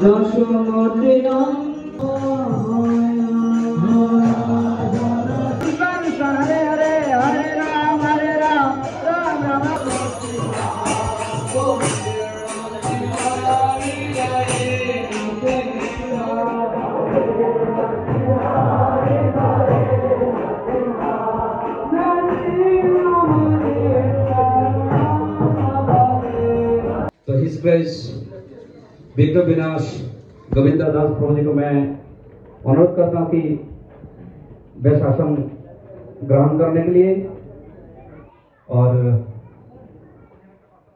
দশমতে রাম विघ्न विनाश गोविंदा दास प्रभु जी को मैं अनुरोध करता हूँ कि वे शासन ग्रहण करने के लिए और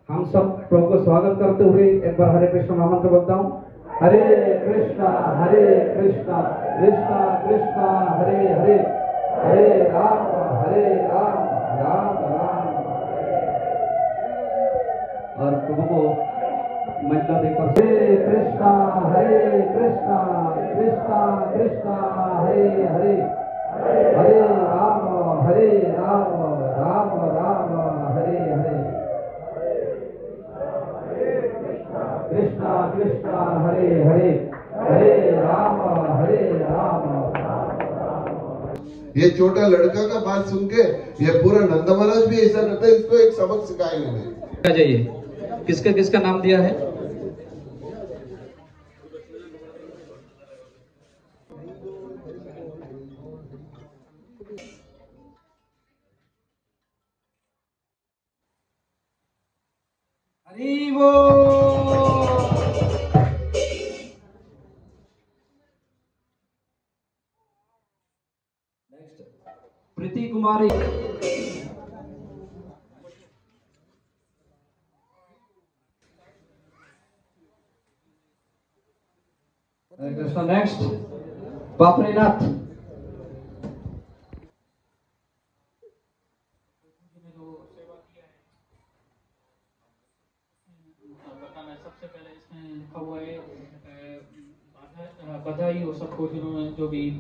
हम सब प्रभु को स्वागत करते हुए एक बार हरे कृष्ण महामंत्र बोलता हूँ। हरे कृष्णा हरे कृष्णा कृष्णा कृष्णा, हरे हरे हरे राम हरे राम राम राम। और प्रभु को महिला देकर हरे कृष्णा हरे कृष्णा कृष्णा कृष्णा हरे हरे। हरे राम हरे राम राम राम हरे हरे। कृष्णा कृष्णा हरे हरे। हरे राम हरे राम। ये छोटा लड़का का बात सुन के ये पूरा नंदा महाराज भी ऐसा करता है इसको एक सबक सिखाए मैंने जाइए। किसका किसका नाम दिया है? vivo! Next, Priti Kumari. Next, Paprinath.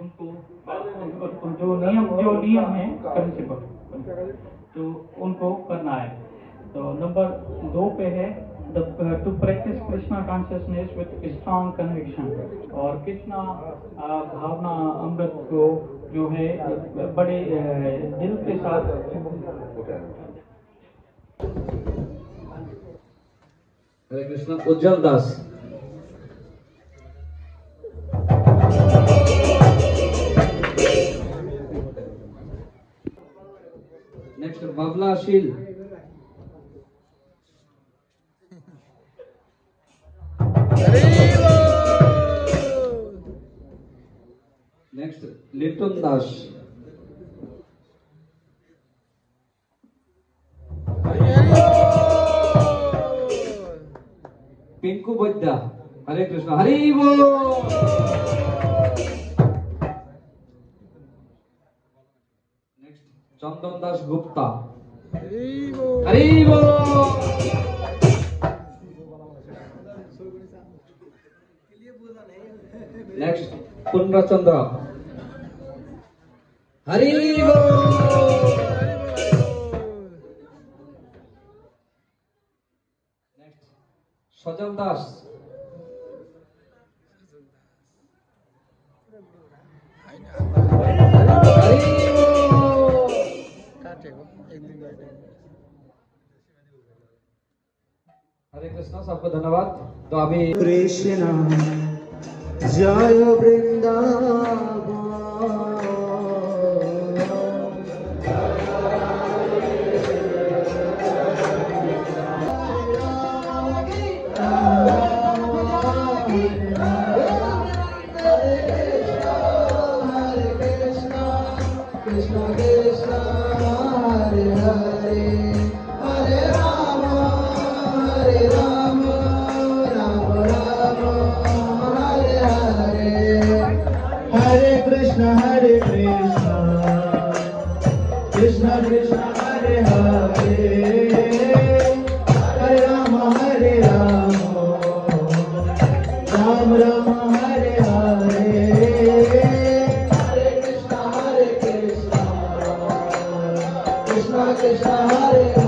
उनको उन- उन- जो नियम जो नियम है प्रिंसिपल तो उनको करना है। तो नंबर दो पे है to practise Krishna consciousness with strong conviction और कृष्णा भावना अमृत को जो है, बड़े दिल के साथ हरे कृष्ण, उज्जवल दास। नेक्स्ट बाबला शील नेक्स्ट लिटन दास पिंकू बद्दा हरे कृष्ण हरि बोल চন্দন দাস গুপ্তা। নেক্সট হরি সজল দাস। हरे कृष्णा सबको धन्यवाद। तो अभी कृष्णा जय Vrindavan. Krishna Hare Krishna Krishna Krishna Hare Hare Hare Rama Hare Rama Ram Rama Hare Hare Hare Krishna Hare Krishna Krishna Krishna Hare Hare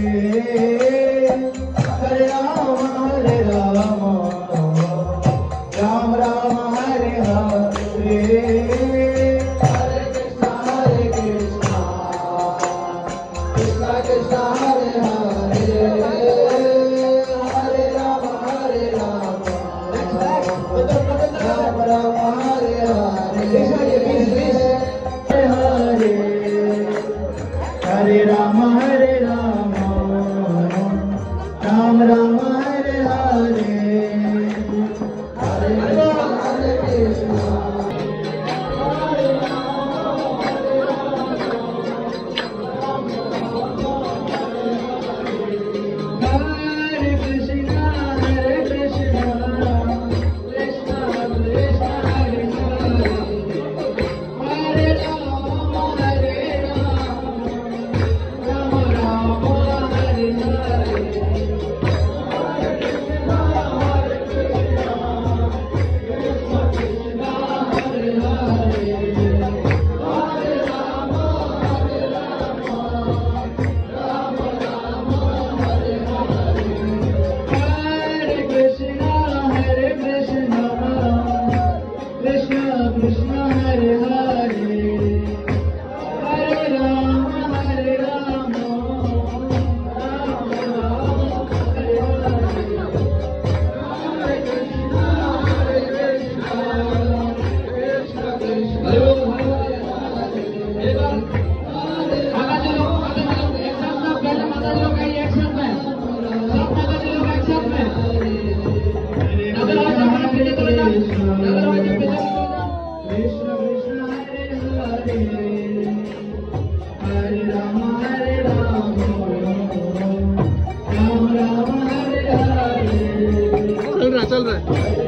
रहा है चल रहा है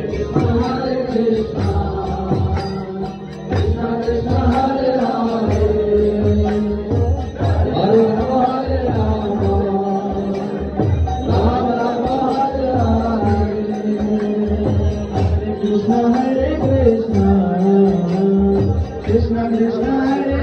Krishna Krishna Hare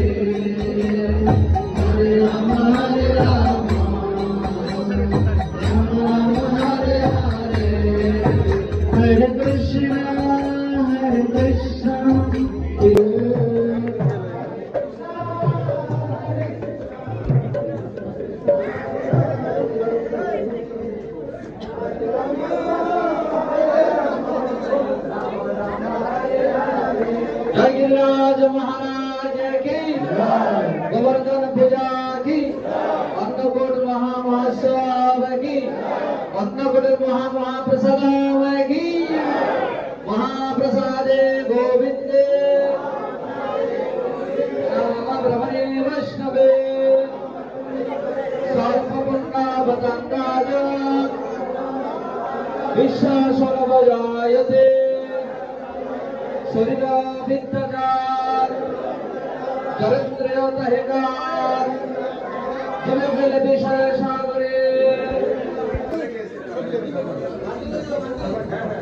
की महाप्रसादे गोविंदे राम ब्रह्मणे वैष्णवे। सर्वपुण्डावतान्ताज विश्वासनवजायते शरीराभित्तकार चरित्र्योतहिकार। जलबिल विशेषा Thank you.